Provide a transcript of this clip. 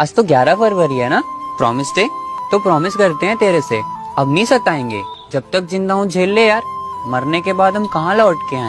आज तो ग्यारह फरवरी है ना? प्रॉमिस डे तो प्रॉमिस करते हैं तेरे से। अब नहीं सताएँगे। जब तक ज़िंदा हूँ, झेल ले यार। मरने के बाद हम कहाँ लौट के आए